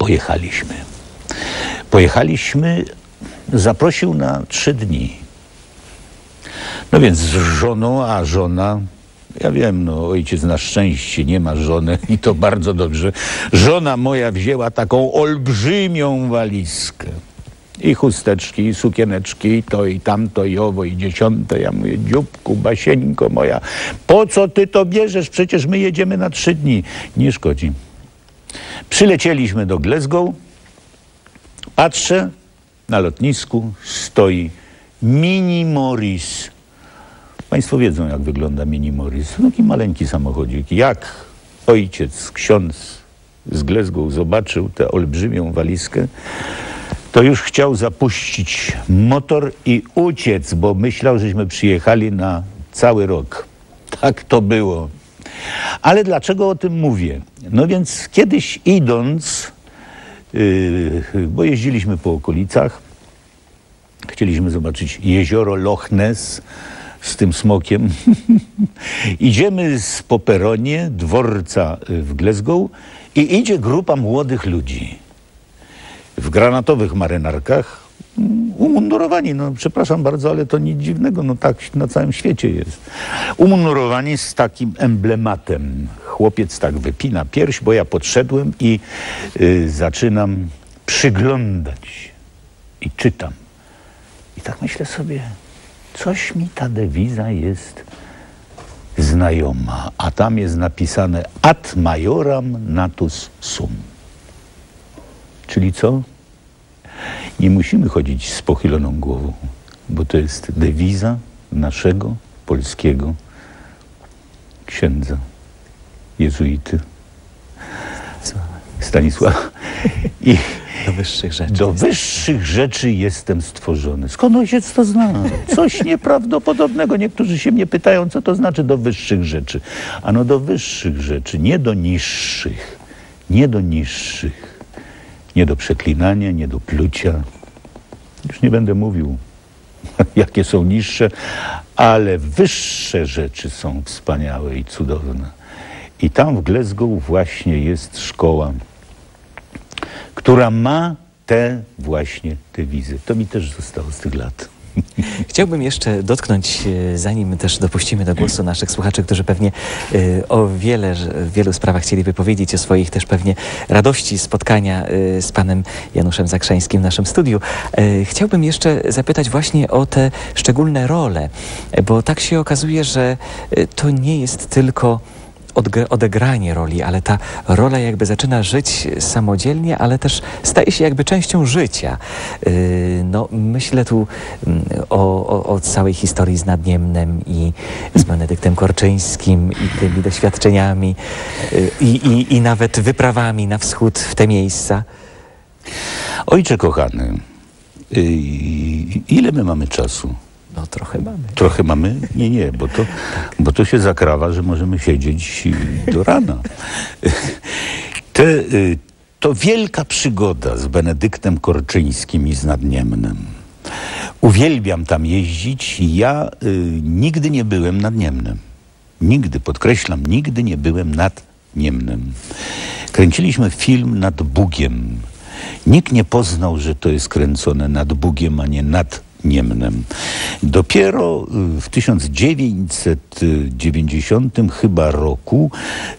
pojechaliśmy. Pojechaliśmy, zaprosił na trzy dni. No więc z żoną, a żona, ja wiem, no ojciec na szczęście nie ma żony i to bardzo dobrze. Żona moja wzięła taką olbrzymią walizkę. I chusteczki, i sukieneczki, i to, i tamto, i owo, i dziesiąte. Ja mówię, dzióbku, basieńko moja, po co ty to bierzesz? Przecież my jedziemy na trzy dni. Nie szkodzi. Przylecieliśmy do Glasgow. Patrzę, na lotnisku stoi Mini Morris. Państwo wiedzą, jak wygląda Mini Morris. Taki maleńki samochodzik. Jak ojciec, ksiądz z Glasgow zobaczył tę olbrzymią walizkę, to już chciał zapuścić motor i uciec, bo myślał, żeśmy przyjechali na cały rok. Tak to było. Ale dlaczego o tym mówię? No więc kiedyś idąc, yy, bo jeździliśmy po okolicach, chcieliśmy zobaczyć jezioro Loch Ness z tym smokiem. Idziemy z po peronie dworca w Glasgow i idzie grupa młodych ludzi w granatowych marynarkach, umundurowani, no przepraszam bardzo, ale to nic dziwnego, no tak na całym świecie jest. Umundurowani z takim emblematem. Chłopiec tak wypina pierś, bo ja podszedłem i y, zaczynam przyglądać i czytam. I tak myślę sobie, coś mi ta dewiza jest znajoma, a tam jest napisane ad majoram natus sum. Czyli co? Nie musimy chodzić z pochyloną głową, bo to jest dewiza naszego polskiego księdza, jezuity Stanisława. I Do wyższych rzeczy. do wyższych rzeczy jestem stworzony. Skąd ojciec to zna? Coś nieprawdopodobnego. Niektórzy się mnie pytają, co to znaczy do wyższych rzeczy. Ano do wyższych rzeczy, nie do niższych. Nie do niższych. Nie do przeklinania, nie do plucia. Już nie będę mówił, jakie są niższe, ale wyższe rzeczy są wspaniałe i cudowne. I tam w Glasgow właśnie jest szkoła, która ma te właśnie dewizy. To mi też zostało z tych lat. Chciałbym jeszcze dotknąć, e, zanim też dopuścimy do głosu naszych słuchaczy, którzy pewnie e, o wiele, w wielu sprawach chcieli wypowiedzieć o swoich też pewnie radości spotkania e, z panem Januszem Zakrzeńskim w naszym studiu. Chciałbym jeszcze zapytać właśnie o te szczególne role, bo tak się okazuje, że to nie jest tylko odegranie roli, ale ta rola jakby zaczyna żyć samodzielnie, ale też staje się jakby częścią życia. Yy, no, myślę tu mm, o, o, o całej historii z Nadniemnem i z Benedyktem Korczyńskim i tymi doświadczeniami yy, i, i, i nawet wyprawami na wschód w te miejsca. Ojcze kochany, y, ile my mamy czasu? No trochę mamy. Trochę mamy? Nie, nie, bo to, bo to się zakrawa, że możemy siedzieć do rana. Te, y, to wielka przygoda z Benedyktem Korczyńskim i z Nadniemnem. Uwielbiam tam jeździć. Ja y, nigdy nie byłem nad Niemnem. Nigdy, podkreślam, nigdy nie byłem nad Niemnem. Kręciliśmy film nad Bugiem. Nikt nie poznał, że to jest kręcone nad Bugiem, a nie nad Niemnem. Dopiero y, w 1990 chyba roku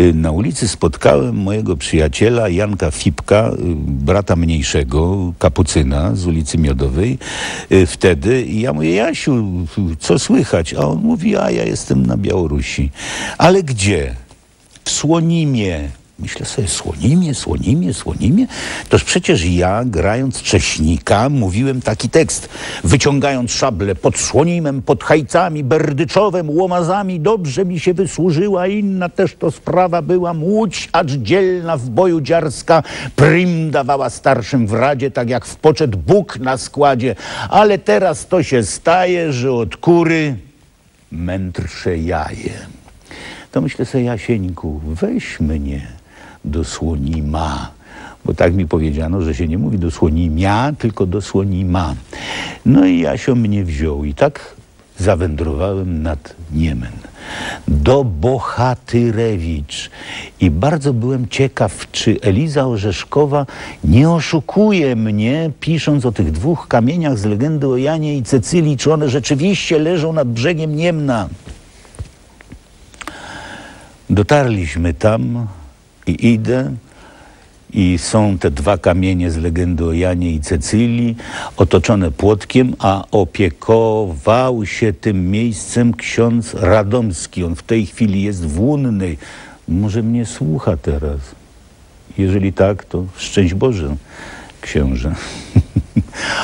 y, na ulicy spotkałem mojego przyjaciela Janka Fipka, y, brata mniejszego, kapucyna z ulicy Miodowej wtedy ja mówię, Jasiu, co słychać? A on mówi, a ja jestem na Białorusi. Ale gdzie? W Słonimie. Myślę sobie, Słonimie, Słonimie, Słonimie? Toż przecież ja, grając Cześnika, mówiłem taki tekst. Wyciągając szable pod Słonimem, pod Hajcami, Berdyczowem, Łomazami, dobrze mi się wysłużyła, inna też to sprawa była. Łódź, acz dzielna w boju dziarska, prim dawała starszym w radzie, tak jak w poczet Bóg na składzie. Ale teraz to się staje, że od kury mędrsze jaje to myślę sobie, Jasieńku, weź mnie do Słonima. Bo tak mi powiedziano, że się nie mówi do Słonimia, tylko do Słonima. No i Jasio mnie wziął i tak zawędrowałem nad Niemen do Bohatyrewicz i bardzo byłem ciekaw, czy Eliza Orzeszkowa nie oszukuje mnie, pisząc o tych dwóch kamieniach z legendy o Janie i Cecylii, czy one rzeczywiście leżą nad brzegiem Niemna. Dotarliśmy tam i idę i są te dwa kamienie z legendy o Janie i Cecylii, otoczone płotkiem, a opiekował się tym miejscem ksiądz Radomski. On w tej chwili jest w Łunnej. Może mnie słucha teraz. Jeżeli tak, to szczęść Boże, księże.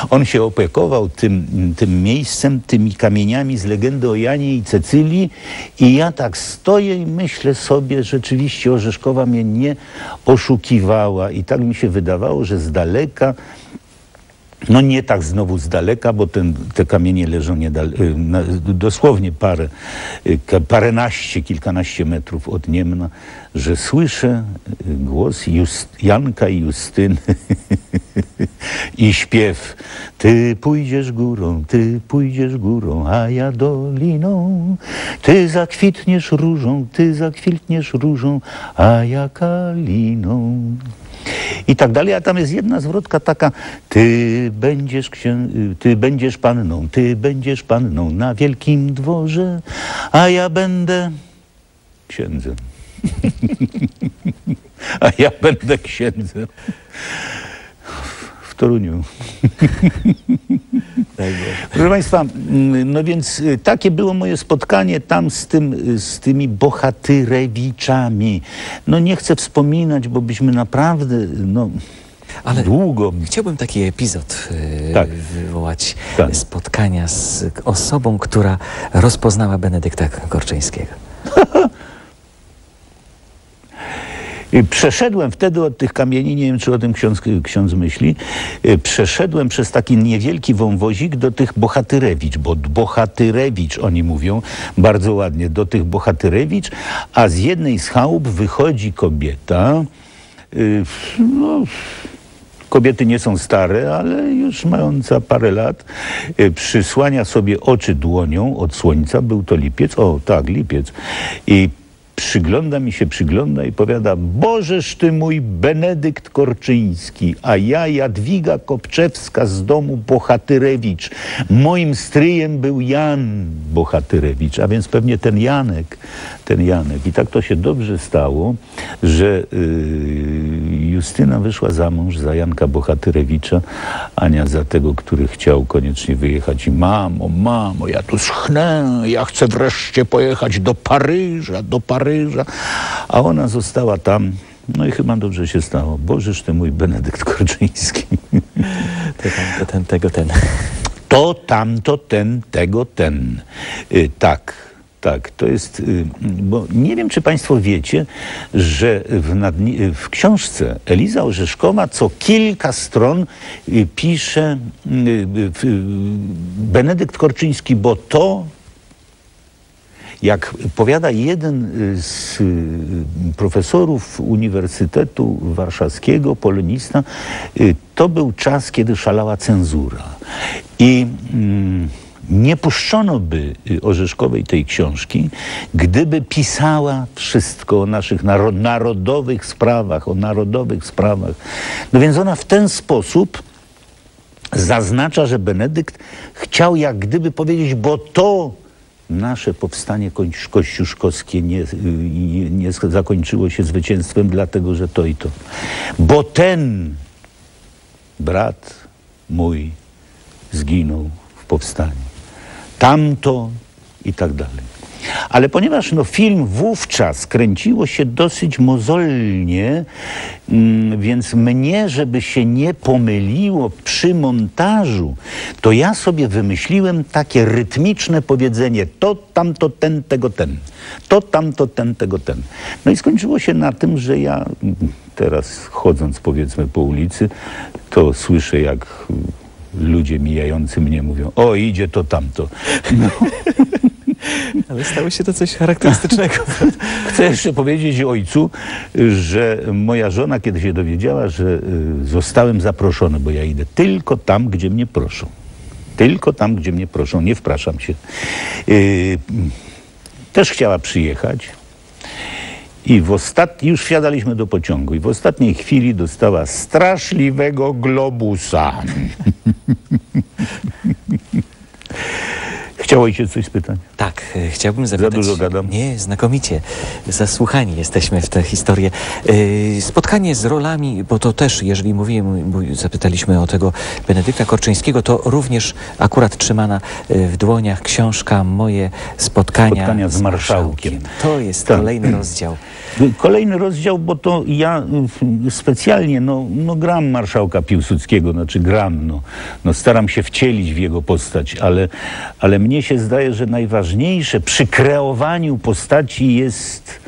On się opiekował tym, tym miejscem, tymi kamieniami z legendy o Janie i Cecylii i ja tak stoję i myślę sobie, rzeczywiście Orzeszkowa mnie nie oszukiwała. I tak mi się wydawało, że z daleka no nie tak znowu z daleka, bo ten, te kamienie leżą niedal, y, dosłownie parę, y, paręnaście, kilkanaście metrów od Niemna, że słyszę y, głos Just, Janka i Justyny i śpiew. Ty pójdziesz górą, ty pójdziesz górą, a ja doliną. Ty zakwitniesz różą, ty zakwitniesz różą, a ja kaliną i tak dalej, a tam jest jedna zwrotka taka, ty będziesz, księ... ty będziesz panną, ty będziesz panną na wielkim dworze, a ja będę księdzem. a ja będę księdzem. Toruniu. Proszę Państwa, no więc y, takie było moje spotkanie tam z, tym, z tymi bohatyrewiczami. No nie chcę wspominać, bo byśmy naprawdę, no... Ale długo. Chciałbym taki epizod yy, tak. wywołać tak. spotkania z osobą, która rozpoznała Benedykta Korczyńskiego. Przeszedłem wtedy od tych kamieni, nie wiem czy o tym ksiądz, ksiądz myśli, y, przeszedłem przez taki niewielki wąwozik do tych Bohatyrewicz, bo Bohatyrewicz oni mówią bardzo ładnie, do tych Bohatyrewicz, a z jednej z chałup wychodzi kobieta, y, no, Kobiety nie są stare, ale już mająca parę lat, y, przysłania sobie oczy dłonią od słońca. Był to lipiec, o tak, lipiec. I przygląda mi się, przygląda i powiada Bożeż ty mój Benedykt Korczyński, a ja Jadwiga Kopczewska z domu Bohatyrewicz. Moim stryjem był Jan Bohatyrewicz, a więc pewnie ten Janek, ten Janek. I tak to się dobrze stało, że yy, Justyna wyszła za mąż za Janka Bohatyrewicza, Ania za tego, który chciał koniecznie wyjechać i mamo, mamo, ja tu schnę, ja chcę wreszcie pojechać do Paryża, do Paryża a ona została tam. No i chyba dobrze się stało. Bożeż ty mój Benedykt Korczyński. To tam, to ten, tego, ten. To tamto, ten, tego, ten. Y, tak. Tak, to jest, y, bo nie wiem, czy Państwo wiecie, że w, nadni- w, książce Eliza Orzeszkowa co kilka stron y, pisze Benedykt Korczyński, bo to jak powiada jeden z y, profesorów Uniwersytetu Warszawskiego, polonista, y, to był czas, kiedy szalała cenzura. I mm, nie puszczono by y, Orzeszkowej tej książki, gdyby pisała wszystko o naszych narodowych sprawach, o narodowych sprawach. No więc ona w ten sposób zaznacza, że Benedykt chciał jak gdyby powiedzieć, bo to nasze powstanie kościuszkowskie nie, nie, nie zakończyło się zwycięstwem, dlatego że to i to. Bo ten brat mój zginął w powstaniu. Tamto i tak dalej. Ale ponieważ no, film wówczas kręciło się dosyć mozolnie, mm, więc mnie, żeby się nie pomyliło przy montażu, to ja sobie wymyśliłem takie rytmiczne powiedzenie to, tamto, ten, tego, ten. To, tamto, ten, tego, ten. No i skończyło się na tym, że ja teraz chodząc powiedzmy po ulicy, to słyszę jak ludzie mijający mnie mówią, o idzie to tamto. No. Ale stało się to coś charakterystycznego. Chcę jeszcze powiedzieć ojcu, że moja żona, kiedy się dowiedziała, że y, zostałem zaproszony, bo ja idę tylko tam, gdzie mnie proszą. Tylko tam, gdzie mnie proszą, nie wpraszam się. Yy, też chciała przyjechać. I w ostat... już wsiadaliśmy do pociągu i w ostatniej chwili dostała straszliwego globusa. Chciał ojciec coś spytać? Tak, e, chciałbym zapytać... dużo gadam? Nie, znakomicie. Zasłuchani jesteśmy w tę historię. E, Spotkanie z rolami, bo to też, jeżeli mówiłem, zapytaliśmy o tego Benedykta Korczyńskiego, to również akurat trzymana e, w dłoniach książka Moje spotkania, Spotkania z marszałkiem. To jest Tak. kolejny rozdział. Kolejny rozdział, bo to ja y, specjalnie no, no gram marszałka Piłsudskiego, znaczy gram, no, no staram się wcielić w jego postać, ale, ale mnie się zdaje, że najważniejsze przy kreowaniu postaci jest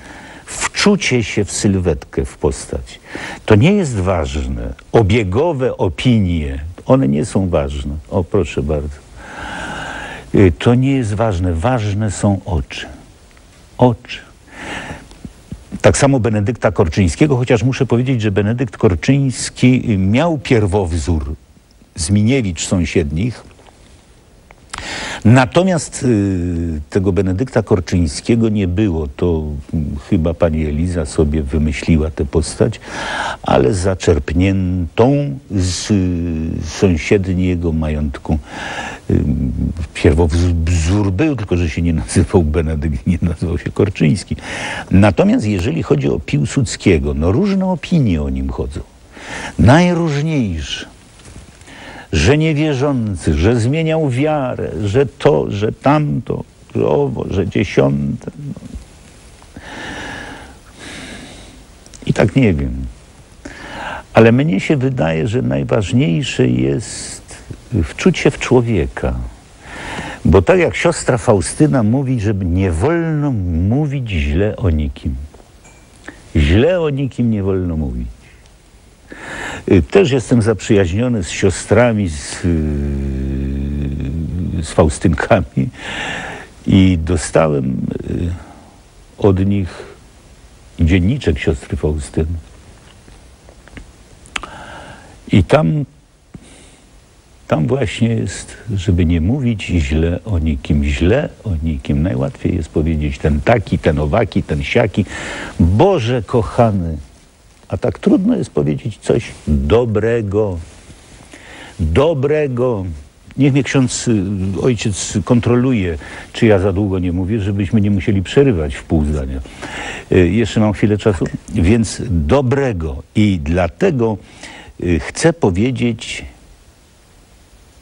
wczucie się w sylwetkę, w postać. To nie jest ważne. Obiegowe opinie, one nie są ważne. O, proszę bardzo. Y, To nie jest ważne. Ważne są oczy. Oczy. Tak samo Benedykta Korczyńskiego, chociaż muszę powiedzieć, że Benedykt Korczyński miał pierwowzór z Miniewicz sąsiednich. Natomiast y, tego Benedykta Korczyńskiego nie było. To mm, chyba pani Eliza sobie wymyśliła tę postać, ale zaczerpniętą z y, sąsiedniego majątku. Y, Pierwowzór był, tylko że się nie nazywał Benedykt, nie nazywał się Korczyński. Natomiast jeżeli chodzi o Piłsudskiego, no różne opinie o nim chodzą. Najróżniejsze że niewierzący, że zmieniał wiarę, że to, że tamto, że owo, że dziesiąte. I tak nie wiem. Ale mnie się wydaje, że najważniejsze jest wczucie w człowieka. Bo tak jak siostra Faustyna mówi, że nie wolno mówić źle o nikim. Źle o nikim nie wolno mówić. Y, Też jestem zaprzyjaźniony z siostrami, z, yy, z Faustynkami i dostałem yy, od nich dzienniczek siostry Faustyny. I tam, tam właśnie jest, żeby nie mówić źle o nikim, źle o nikim. Najłatwiej jest powiedzieć ten taki, ten owaki, ten siaki. Boże kochany, a tak trudno jest powiedzieć coś dobrego. Dobrego. Niech mnie ksiądz, y, ojciec kontroluje, czy ja za długo nie mówię, żebyśmy nie musieli przerywać w pół zdania. Y, Jeszcze mam chwilę czasu. Więc dobrego. I dlatego y, chcę powiedzieć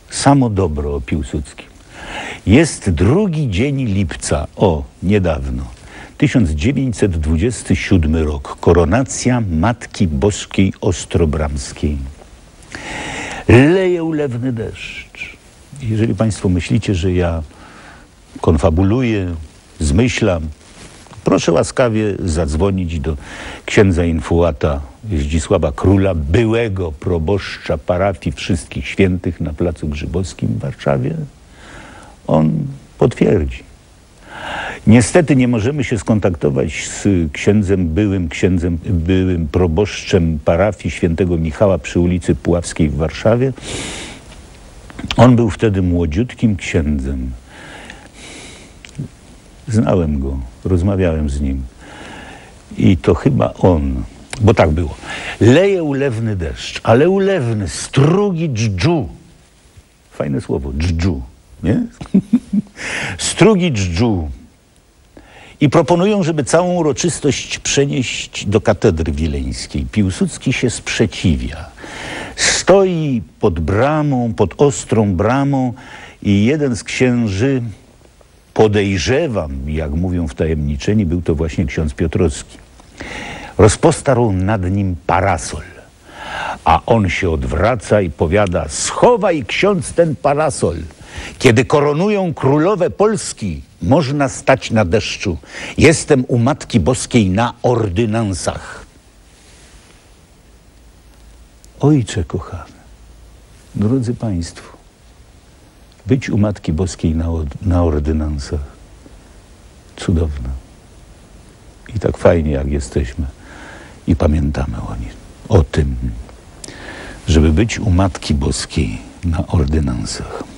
samo dobro o Piłsudskim. Jest drugi dzień lipca, o, niedawno. 1927 rok. Koronacja Matki Boskiej Ostrobramskiej. Leje ulewny deszcz. Jeżeli Państwo myślicie, że ja konfabuluję, zmyślam, proszę łaskawie zadzwonić do księdza infuata Zdzisława Króla, byłego proboszcza parafii Wszystkich Świętych na Placu Grzybowskim w Warszawie. On potwierdzi. Niestety nie możemy się skontaktować z księdzem, byłym księdzem, byłym proboszczem parafii świętego Michała przy ulicy Puławskiej w Warszawie. On był wtedy młodziutkim księdzem. Znałem go, rozmawiałem z nim. I to chyba on, bo tak było. Leje ulewny deszcz, ale ulewny, strugi dżdżu. Fajne słowo, dżdżu, nie? strugi dżdżu. I proponują, żeby całą uroczystość przenieść do katedry wileńskiej. Piłsudski się sprzeciwia. Stoi pod bramą, pod ostrą bramą i jeden z księży, podejrzewam, jak mówią wtajemniczeni, był to właśnie ksiądz Piotrowski. Rozpostarł nad nim parasol. A on się odwraca i powiada: Schowaj ksiądz ten parasol. Kiedy koronują królowe Polski, można stać na deszczu. Jestem u Matki Boskiej na ordynansach. Ojcze kochany, drodzy Państwo, być u Matki Boskiej na, na ordynansach cudowne. I tak fajnie, jak jesteśmy i pamiętamy o nim, o tym, żeby być u Matki Boskiej na ordynansach.